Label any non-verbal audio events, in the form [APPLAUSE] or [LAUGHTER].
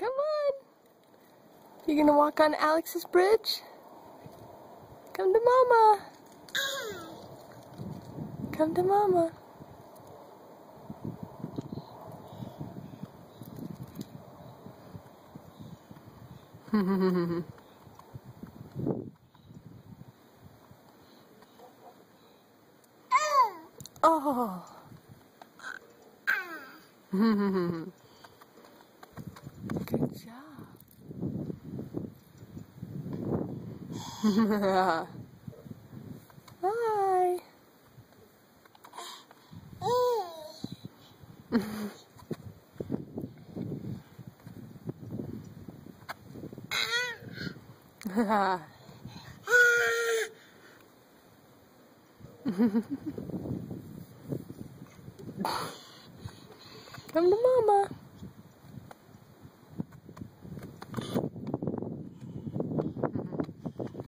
Come on. You gonna walk on Alex's bridge? Come to mama. Come to mama. [LAUGHS] oh. Ah. [LAUGHS] Hi. [LAUGHS] Come to mama.